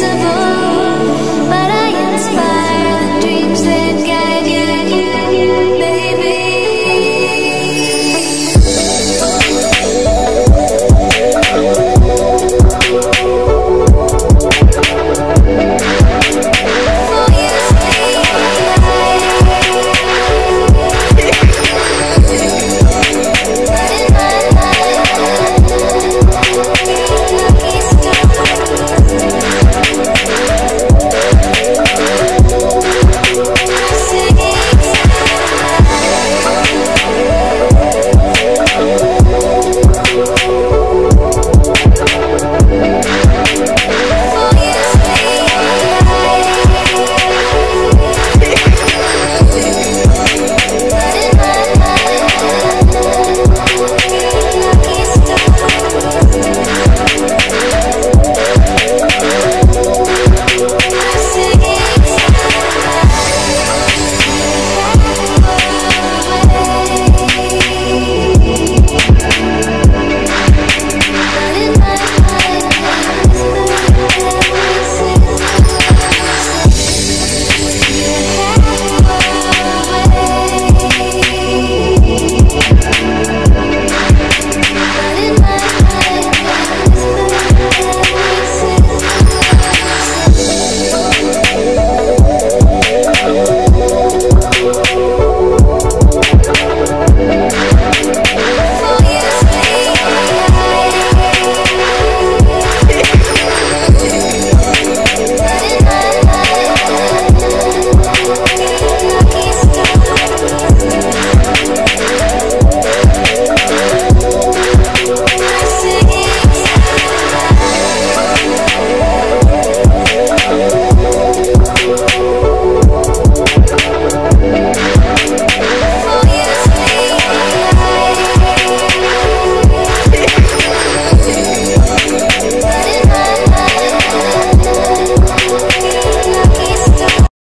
invincible